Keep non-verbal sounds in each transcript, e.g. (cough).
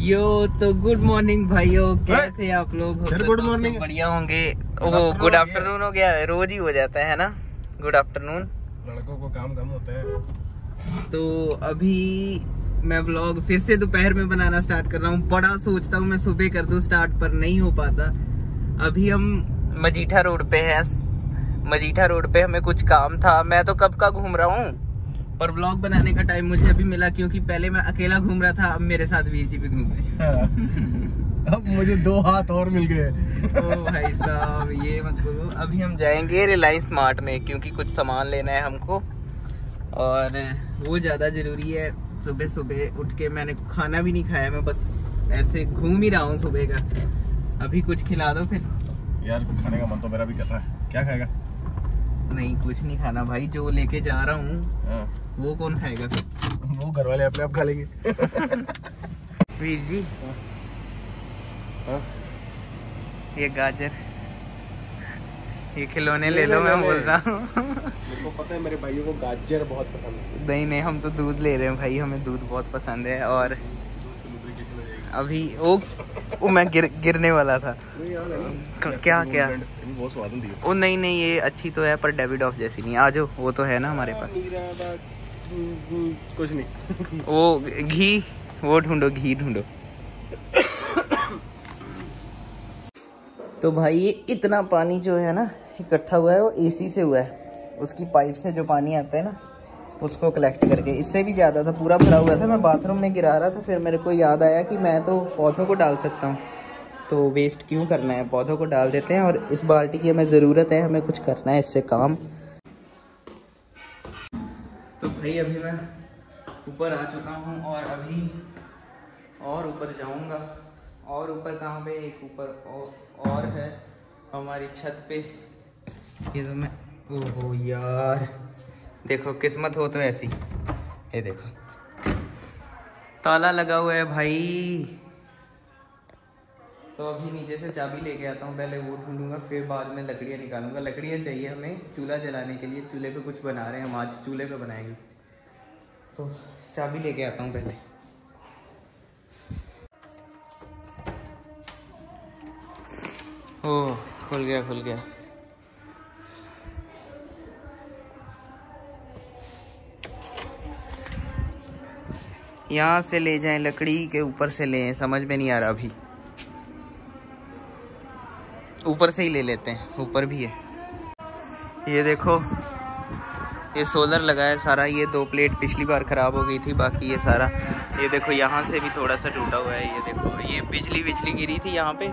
यो तो good morning भाइयों। कैसे आप लोग? फिर good morning। बढ़िया होंगे। वो गुड आफ्टरनून हो गया। रोज ही हो जाता है ना? गुड आफ्टरनून लड़कों को काम कम होता है। तो अभी मैं व्लॉग फिर से दोपहर में बनाना स्टार्ट कर रहा हूँ। बड़ा सोचता हूँ मैं सुबह कर दूँ स्टार्ट पर नहीं हो पाता। अभी हम मजीठा रोड पे हैं। मजीठा रोड पे हमें कुछ काम था। मैं तो कब का घूम रहा हूँ? पर व्लॉग बनाने का टाइम मुझे अभी मिला क्योंकि पहले मैं अकेला घूम रहा था अब मेरे साथ वीर जी भी घूम रहे अब मुझे दो हाथ और मिल गए। ओ भाई साहब ये मत बोलो। अभी हम जाएँगे रिलायंस स्मार्ट में क्योंकि कुछ सामान लेना है हमको। और वो ज़्यादा ज़रूरी है सुबह सुबह उठ के मैंने खाना भी नहीं खाया मैं बस ऐसे घूम ही रहा हूँ सुबह का। अभी कुछ खिला दो फिर। यार खाने का मन तो मेरा भी कर रहा है। क्या खाएगा? नहीं कुछ नहीं खाना भाई जो लेके जा रहा हूँ हाँ, वो कौन खाएगा वो घर वाले अपने आप खा लेंगे। वीर जी। हाँ? ये गाजर। ये खिलौने ले लो मैं बोल रहा हूँ। पता है मेरे भाइयों को गाजर बहुत पसंद है। नहीं नहीं हम तो दूध ले रहे हैं भाई हमें दूध बहुत पसंद है और दूध से lubrication हो जाएगी। अभी वो वो मैं गिर गिरने वाला था? क्या क्या? वो नहीं नहीं ये अच्छी तो है पर डेविड ऑफ़ जैसी नहीं। आ जाओ वो तो है ना हमारे पास। कुछ नहीं। वो घी वो ढूंढो घी ढूंढो। तो भाई ये इतना पानी जो है ना इकट्ठा हुआ है वो एसी से हुआ है। उसकी पाइप से जो पानी आता है ना उसको कलेक्ट करके। इससे भी ज़्यादा था पूरा भरा हुआ था। मैं बाथरूम में गिरा रहा था फिर मेरे को याद आया कि मैं तो पौधों को डाल सकता हूँ। तो वेस्ट क्यों करना है? पौधों को डाल देते हैं और इस बाल्टी की हमें ज़रूरत है हमें कुछ करना है इससे काम। तो भाई अभी मैं ऊपर आ चुका हूँ और अभी और ऊपर जाऊँगा। और ऊपर कहाँ पे? एक ऊपर और, और है हमारी छत पे। ये तो मैं ओहो यार। देखो, किस्मत हो तो ऐसी। ये देखो। ताला लगा हुआ है भाई। तो अभी नीचे से चाबी लेके आता हूँ, पहले वो ढूंढूँगा, फिर बाद में लकड़ियाँ निकालूँगा। लकड़ियाँ चाहिए हमें चूल्हा जलाने के लिए। चूल्हे पे कुछ बना रहे हैं हम, आज चूल्हे पे बनाएँगे। तो चाबी लेके आता हूँ पहले। ओ, खुल गया खुल गया। यहाँ से ले जाएँ, लकड़ी के ऊपर से लें, समझ में नहीं आ रहा अभी। ऊपर से ही ले लेते हैं, ऊपर भी है। ये देखो, ये सोलर लगा है सारा, ये दो प्लेट पिछली बार ख़राब हो गई थी, बाकी ये सारा। ये देखो, यहाँ से भी थोड़ा सा टूटा हुआ है, ये देखो, ये बिजली बिजली गिरी थी यहाँ पे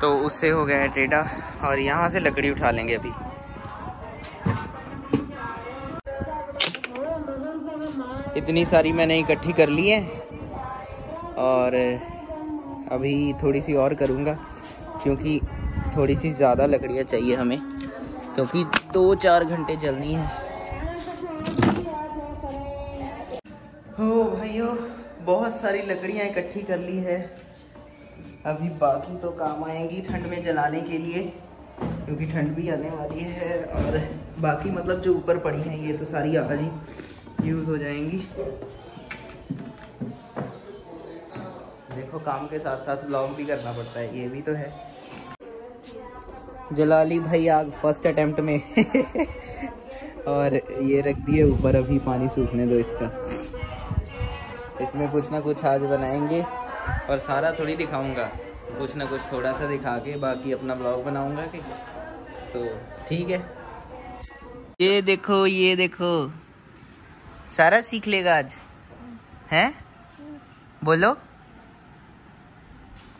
तो उससे हो गया है टेढ़ा, और यहाँ से लकड़ी उठा लेंगे अभी। इतनी सारी मैंने इकट्ठी कर ली है और अभी थोड़ी सी और करूँगा, क्योंकि थोड़ी सी ज़्यादा लकड़ियाँ चाहिए हमें, क्योंकि दो चार घंटे जलनी है। हो भाइयों, बहुत सारी लकड़ियाँ इकट्ठी कर ली है। अभी बाकी तो काम आएँगी ठंड में जलाने के लिए, क्योंकि ठंड भी आने वाली है और बाकी मतलब जो ऊपर पड़ी हैं, ये तो सारी आज ही यूज़ हो जाएँगी। देखो, काम के साथ साथ ब्लॉग भी करना पड़ता है, ये भी तो है। जला ली भाई आग फ़र्स्ट अटेम्प्ट में। (laughs) और ये रख दिए, ऊपर अभी पानी सूखने दो इसका। इसमें कुछ ना कुछ आज बनाएँगे, और सारा थोड़ी दिखाऊँगा। कुछ ना कुछ थोड़ा सा दिखा के, बाकी अपना ब्लॉग बनाऊँगा कि तो ठीक है। ये देखो ये देखो। सारा सीख लेगा आज। हैं? बोलो।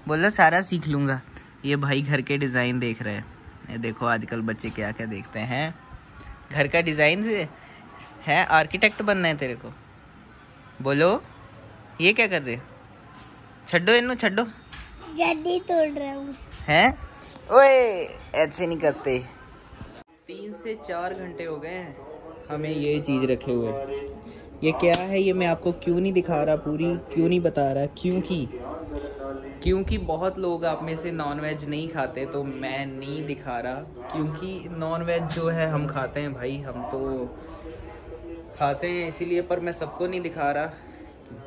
बोलो सारा सीख लूँगा। ये भाई घर के डिज़ाइन देख रहे हैं। ये देखो आजकल बच्चे क्या क्या देखते हैं। घर का डिज़ाइन से है आर्किटेक्ट बनना है तेरे को। बोलो ये क्या कर रहे हो? छड्डो इन्हों छड्डो। जल्दी तोड़ रहा हूँ। हैं? ओए ऐसे नहीं करते। तीन से चार घंटे हो गए हैं। हमें ये चीज़ रखे हुए। ये क्या है? ये मैं आपको क्यों नहीं दिखा रहा पूरी? क्यों नहीं बता रहा? क्योंकि? क्योंकि बहुत लोग आप में से नॉन वेज नहीं खाते तो मैं नहीं दिखा रहा। क्योंकि नॉन वेज जो है, हम खाते हैं भाई, हम तो खाते हैं इसीलिए, पर मैं सबको नहीं दिखा रहा।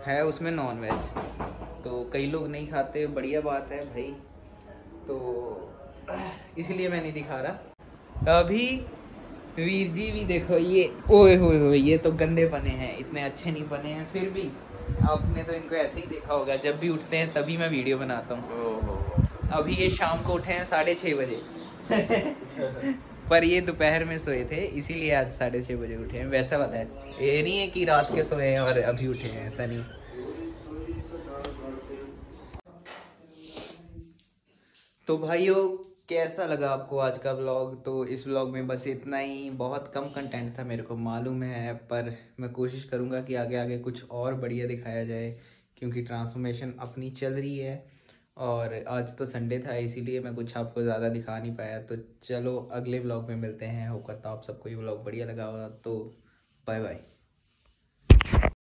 है उसमें नॉन वेज तो कई लोग नहीं खाते, बढ़िया बात है भाई। तो इसलिए मैं नहीं दिखा रहा। अभी वीर जी भी देखो ये ओए होए होए ये तो गंदे बने हैं इतने अच्छे नहीं बने हैं फिर भी आपने तो इनको ऐसे ही देखा होगा जब भी उठते हैं तभी मैं वीडियो बनाता हूँ। अभी ये शाम को उठे हैं साढ़े छः बजे। पर ये दोपहर में सोए थे इसीलिए आज साढ़े छः बजे उठे हैं। वैसा वाला है। ये नहीं है कि रात के सोए हैं और अभी उठे हैं ऐसा नहीं। तो भाइयों कैसा लगा आपको आज का व्लॉग तो इस व्लॉग में बस इतना ही। बहुत कम कंटेंट था मेरे को, मालूम है, पर मैं कोशिश करूँगा कि आगे आगे कुछ और बढ़िया दिखाया जाए, क्योंकि ट्रांसफॉर्मेशन अपनी चल रही है। और आज तो संडे था, इसीलिए मैं कुछ आपको ज़्यादा दिखा नहीं पाया। तो चलो, अगले व्लॉग में मिलते हैं। होकर तो आप सबको ये व्लॉग बढ़िया लगा होगा। तो बाय बाय